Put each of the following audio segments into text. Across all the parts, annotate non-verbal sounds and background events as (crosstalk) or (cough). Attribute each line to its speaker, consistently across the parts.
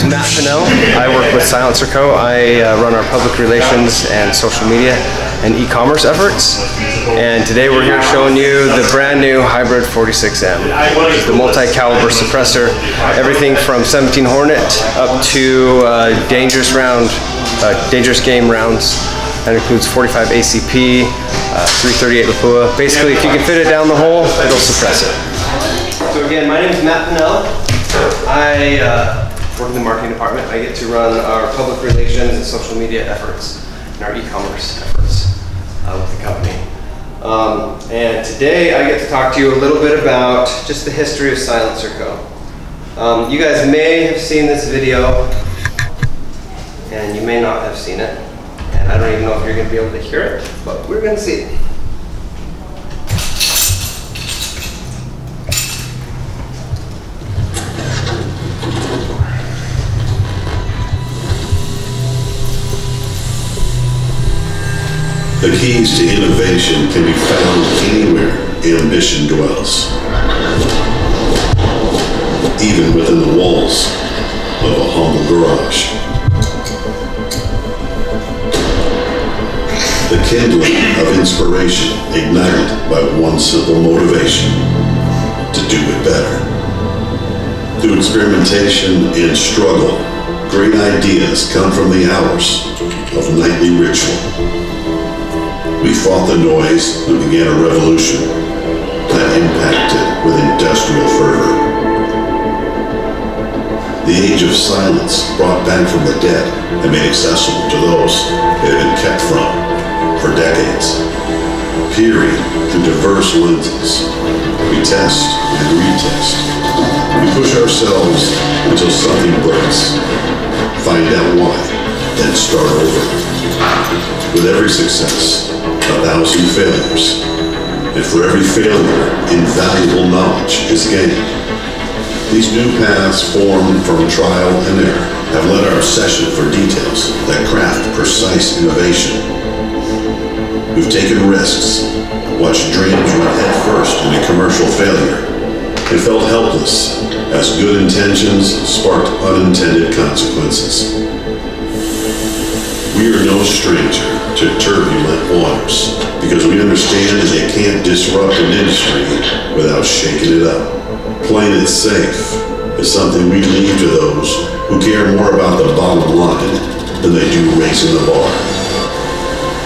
Speaker 1: name's Matt Pinnell. I work with SilencerCo. I uh, run our public relations and social media and e-commerce efforts. And today we're here showing you the brand new Hybrid 46M. It's the multi-caliber suppressor, everything from 17 Hornet up to uh, dangerous round, uh, dangerous game rounds. That includes 45 ACP, uh, 338 Lapua. Basically, if you can fit it down the hole, it'll suppress it. So again, my name is Matt Pinnell. I uh, work in the marketing department. I get to run our public relations and social media efforts and our e-commerce efforts uh, with the company. Um, and today I get to talk to you a little bit about just the history of SilencerCo. Um, you guys may have seen this video and you may not have seen it. And I don't even know if you're going to be able to hear it, but we're going to see it.
Speaker 2: The keys to innovation can be found anywhere ambition dwells. Even within the walls of a humble garage. The kindling of inspiration ignited by one simple motivation to do it better. Through experimentation and struggle, great ideas come from the hours of nightly ritual. We fought the noise and began a revolution that impacted with industrial fervor. The age of silence brought back from the dead and made accessible to those it had been kept from for decades. Peering through diverse lenses, we test and retest. We push ourselves until something breaks. Find out why, then start over. With every success, a thousand failures. And for every failure, invaluable knowledge is gained. These new paths formed from trial and error have led our obsession for details that craft precise innovation. We've taken risks, watched dreams run headfirst into commercial failure, and felt helpless as good intentions sparked unintended consequences. We are no stranger to turbulent waters because we understand that they can't disrupt an industry without shaking it up. Playing it safe is something we leave to those who care more about the bottom line than they do raising the bar.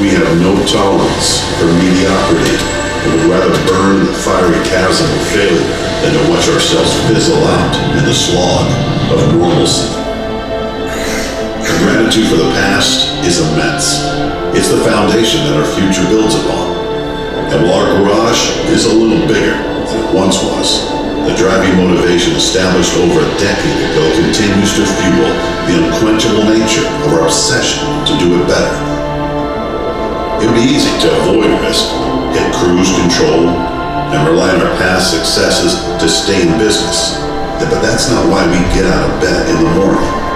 Speaker 2: We have no tolerance for mediocrity and would rather burn the fiery chasm of failure than to watch ourselves fizzle out in the slog of normalcy gratitude for the past is immense. It's the foundation that our future builds upon. And while our garage is a little bigger than it once was, the driving motivation established over a decade ago continues to fuel the unquenchable nature of our obsession to do it better. It would be easy to avoid risk, hit cruise control, and rely on our past successes to stay in business. But that's not why we get out of bed in the morning.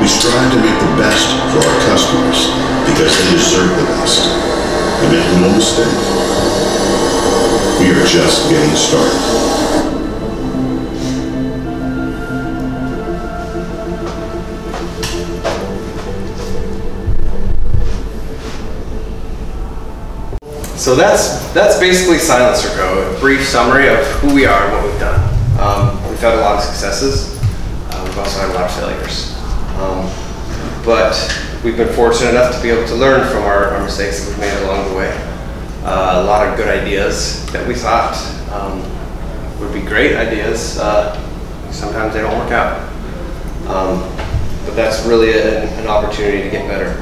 Speaker 2: We strive to make the best for our customers because they deserve the best. And make no mistake, we are just getting started.
Speaker 1: So that's that's basically SilencerCo. A brief summary of who we are and what we've done. Um, we've had a lot of successes. Uh, we've also had a lot of failures. But we've been fortunate enough to be able to learn from our, our mistakes that we've made along the way. Uh, a lot of good ideas that we thought um, would be great ideas. Uh, sometimes they don't work out. Um, but that's really a, an opportunity to get better.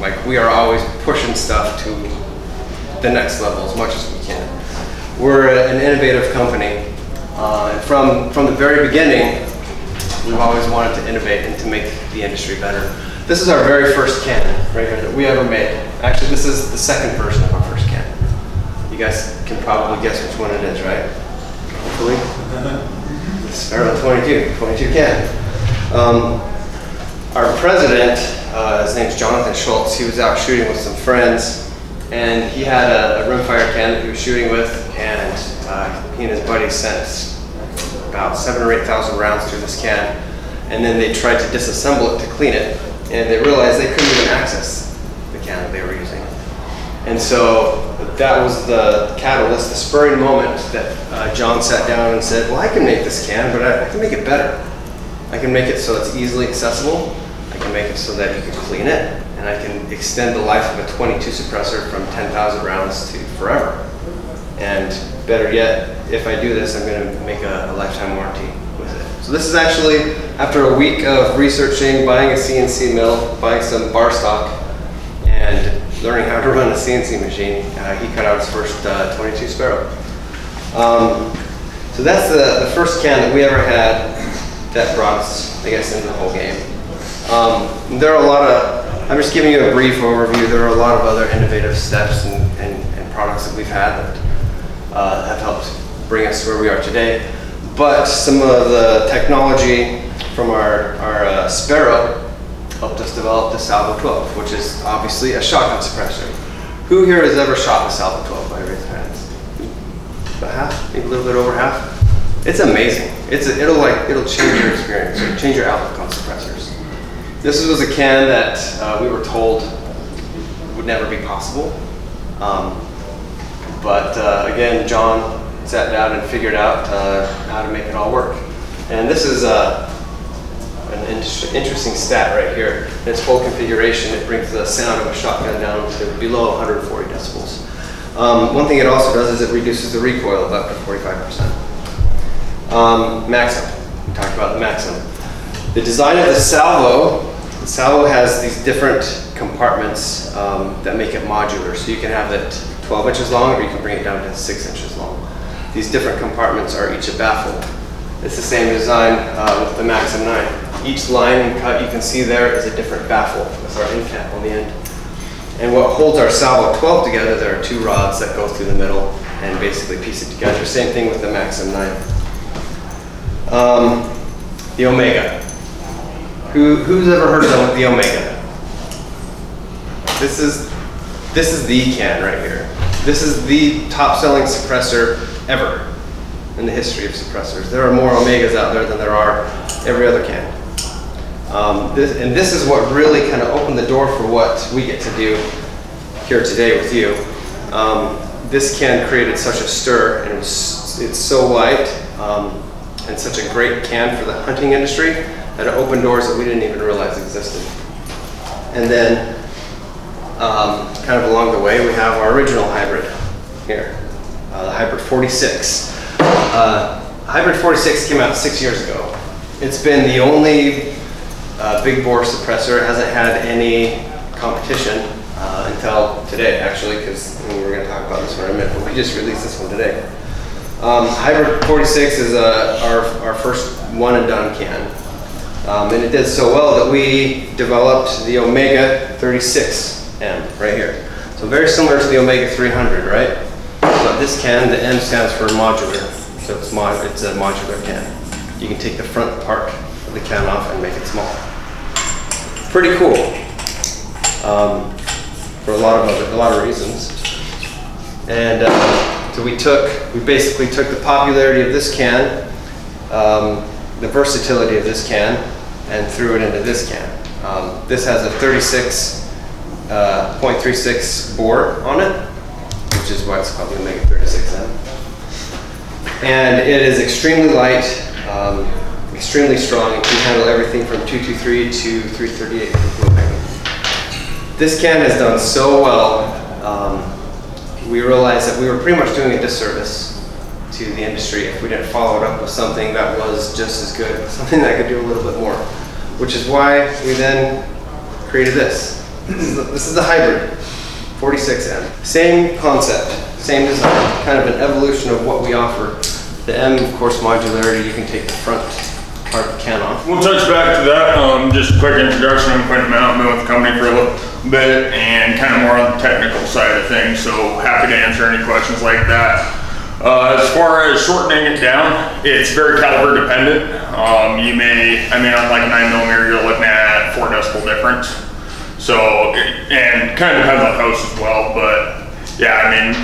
Speaker 1: Like we are always pushing stuff to the next level as much as we can. We're an innovative company. Uh, and from, from the very beginning, We've always wanted to innovate and to make the industry better. This is our very first can right here that we ever made. Actually, this is the second version of our first can. You guys can probably guess which one it is, right? Hopefully. (laughs) Sparrow 22, 22 can. Um, our president, uh, his name's Jonathan Shults, he was out shooting with some friends and he had a, a rimfire can that he was shooting with and uh, he and his buddy sent about seven or 8,000 rounds through this can. and then they tried to disassemble it to clean it, and they realized they couldn't even access the can that they were using. And so that was the catalyst, the spurring moment that uh, John sat down and said, well, I can make this can, but I, I can make it better. I can make it so it's easily accessible. I can make it so that you can clean it, and I can extend the life of a 22 suppressor from 10,000 rounds to forever. And better yet, if I do this, I'm going to make a, a lifetime warranty. So this is actually after a week of researching, buying a CNC mill, buying some bar stock, and learning how to run a CNC machine, uh, he cut out his first uh, 22 Sparrow. Um, so that's the, the first can that we ever had that brought us, I guess, into the whole game. Um, there are a lot of, I'm just giving you a brief overview, there are a lot of other innovative steps and, and, and products that we've had that uh, have helped bring us to where we are today. But some of the technology from our, our uh, Sparrow helped us develop the Salvo 12, which is obviously a shotgun suppressor. Who here has ever shot the Salvo 12 by raise hands? About half, maybe a little bit over half. It's amazing. It's a, it'll like it'll change your experience, change your outlook on suppressors. This was a can that uh, we were told would never be possible. Um, but uh, again, John sat down and figured out uh, how to make it all work. And this is uh, an in interesting stat right here. In its full configuration, it brings the sound of a shotgun down to below 140 decibels. Um, one thing it also does is it reduces the recoil of up to 45%. Um, Maxim, we talked about the Maxim. The design of the Salvo, the Salvo has these different compartments um, that make it modular. So you can have it 12 inches long or you can bring it down to 6 inches long. These different compartments are each a baffle. It's the same design uh, with the Maxim 9. Each line and cut you can see there is a different baffle with our end cap on the end. And what holds our Salvo 12 together, there are two rods that go through the middle and basically piece it together. Same thing with the Maxim 9. Um, the Omega. Who, who's ever heard of the Omega? This is, this is the can right here. This is the top selling suppressor ever in the history of suppressors. There are more Omegas out there than there are every other can. Um, this, and this is what really kind of opened the door for what we get to do here today with you. Um, this can created such a stir and it was, it's so light um, and such a great can for the hunting industry that it opened doors that we didn't even realize existed. And then um, kind of along the way we have our original hybrid here, uh, the Hybrid 46. Uh, Hybrid 46 came out six years ago. It's been the only uh, big bore suppressor. It hasn't had any competition uh, until today, actually, because I mean, we're going to talk about this one a minute, but we just released this one today. Um, Hybrid 46 is uh, our, our first one and done can. Um, and it did so well that we developed the Omega 36M right here. So very similar to the Omega 300, right? This can, the M stands for modular. So it's, mod, it's a modular can. You can take the front part of the can off and make it small. Pretty cool. Um, for a lot of other, a lot of reasons. And uh, so we took, we basically took the popularity of this can, um, the versatility of this can, and threw it into this can. Um, this has a 36.36 uh, bore on it, which is why it's called the Omega 36M. And it is extremely light, um, extremely strong. It can handle everything from 223 to 338 This can has done so well, um, we realized that we were pretty much doing a disservice to the industry if we didn't follow it up with something that was just as good, (laughs) something that could do a little bit more. Which is why we then created this. This is, the, this is the hybrid. 46M. Same concept, same design, kind of an evolution of what we offer. The M, of course, modularity, you can take the front part of the can off.
Speaker 3: We'll touch back to that. Um, just a quick introduction. I'm Quentin Mount. Been with the company for a little bit and kind of more on the technical side of things. So happy to answer any questions like that. Uh, as far as shortening it down, it's very caliber dependent. Um, you may, I mean, on like a 9 millimeter, you're looking at 4 decibel difference. So, and kind of depends on host as well, but yeah, I mean,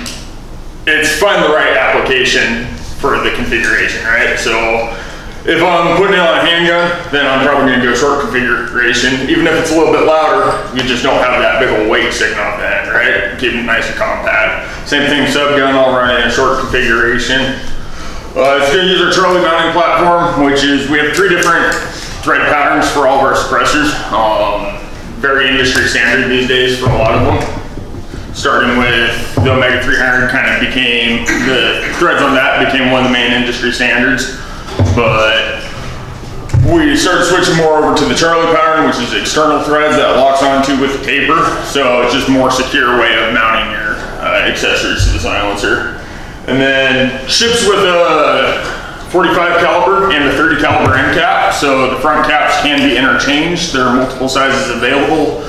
Speaker 3: it's find the right application for the configuration, right? So If I'm putting it on a handgun, then I'm probably gonna go short configuration. Even if it's a little bit louder, you just don't have that big old weight sitting the end, right? Keep it nice and compact. Same thing sub gun, I'll run it in a short configuration. Uh, it's gonna use our Charlie mounting platform, which is, we have three different thread patterns for all of our suppressors. Um, very industry standard these days for a lot of them. Starting with the Omega 300 kind of became, the threads on that became one of the main industry standards. But we started switching more over to the Charlie pattern, which is external threads that locks onto with the taper. So it's just more secure way of mounting your uh, accessories to the silencer. And then ships with a 45 caliber and a 30 caliber end cap. So the front caps can be interchanged. There are multiple sizes available.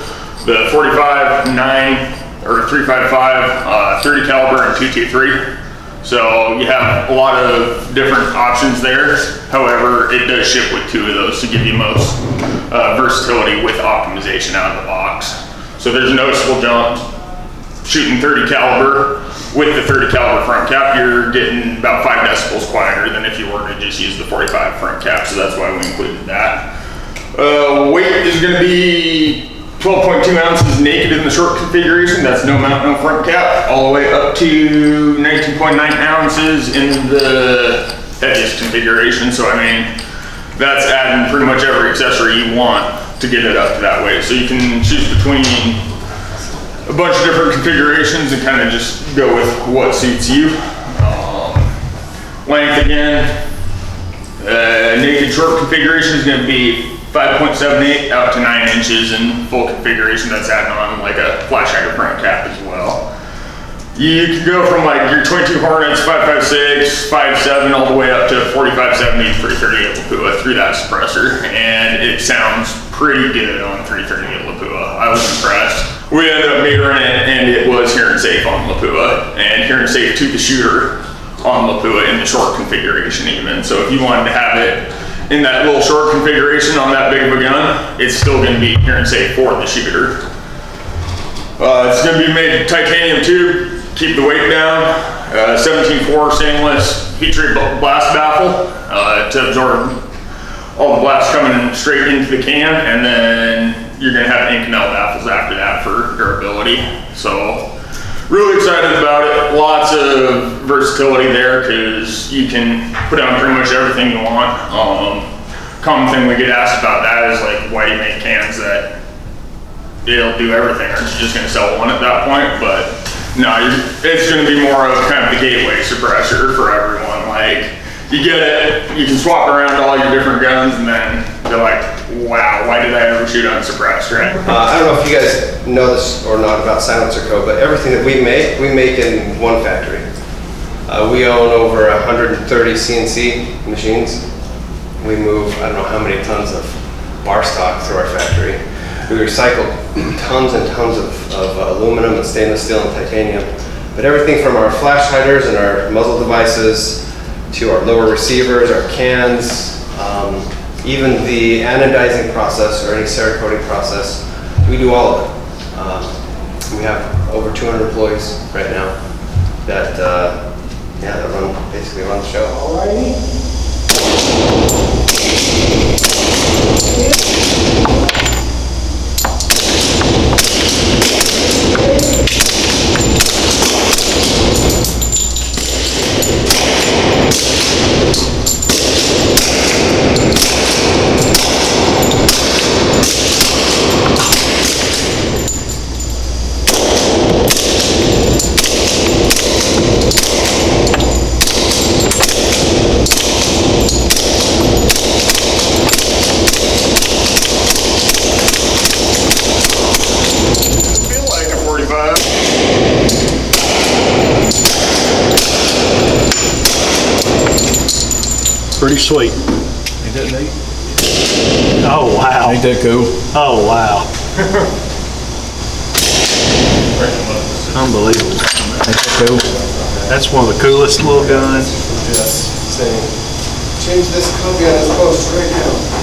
Speaker 3: The 45, 9, or 355, uh, 30 caliber and 223. So you have a lot of different options there. However, it does ship with two of those to give you most uh, versatility with optimization out of the box. So there's a noticeable jump shooting 30 caliber with the 30 caliber front cap, you're getting about five decibels quieter than if you were to just use the 45 front cap. So that's why we included that. Uh, weight is going to be 12.2 ounces naked in the short configuration. That's no mount, no front cap, all the way up to 19.9 ounces in the heaviest configuration. So I mean, that's adding pretty much every accessory you want to get it up to that weight. So you can choose between a bunch of different configurations and kind of just go with what suits you. Um, length again, uh, naked short configuration is going to be 5.78 out to 9 inches in full configuration. That's adding on like a flash hider front cap as well. You can go from like your 22 Hornets, 556, 57, all the way up to 4570, 338 Lapua through that suppressor. And it sounds pretty good on 338 Lapua. I was impressed. We ended up metering it and it was hearing safe on Lapua and hearing safe to the shooter on Lapua in the short configuration even. So if you wanted to have it in that little short configuration on that big of a gun, it's still gonna be hearing safe for the shooter. Uh, it's gonna be made titanium tube, keep the weight down. Uh, 17.4 stainless heat treat blast baffle uh, to absorb all the blast coming straight into the can, and then you're gonna have Inconel baffles after that for durability. So really excited about it. Lots of versatility there because you can put on pretty much everything you want. Um, common thing we get asked about that is like, why do you make cans that it'll do everything? Aren't you just gonna sell one at that point? But no, it's gonna be more of kind of the gateway suppressor for everyone. Like, you get it, you can swap around all your different guns, and then they're like, wow, why did I ever shoot unsuppressed, right?
Speaker 1: Uh, I don't know if you guys know this or not about SilencerCo., but everything that we make, we make in one factory. Uh, we own over 130 CNC machines. We move, I don't know how many tons of bar stock through our factory. We recycle tons and tons of, of uh, aluminum and stainless steel and titanium. But everything from our flash hiders and our muzzle devices to our lower receivers, our cans, even the anodizing process or any Cerakoting process, we do all of it. Um, we have over 200 employees right now that, uh, yeah, that run, basically run the show.
Speaker 3: feel like a 45.
Speaker 4: Pretty sweet.
Speaker 5: Ain't that neat?
Speaker 4: Oh, wow.
Speaker 5: Ain't that cool?
Speaker 4: Oh, wow. Unbelievable.
Speaker 5: Ain't that cool?
Speaker 4: That's one of the coolest little guns.
Speaker 1: Just saying, change this copy on this post right now.